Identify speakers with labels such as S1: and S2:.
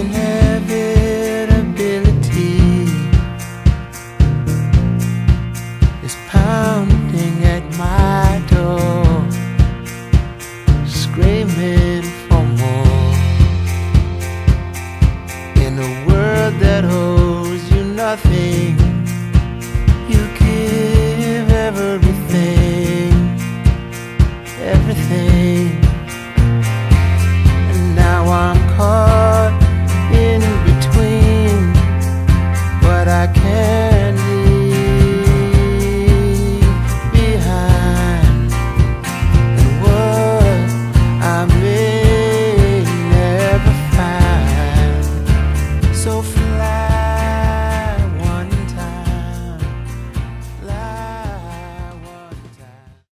S1: inevitability is pounding at my door, screaming for more. In a world that owes you nothing, you give everything, everything. ser.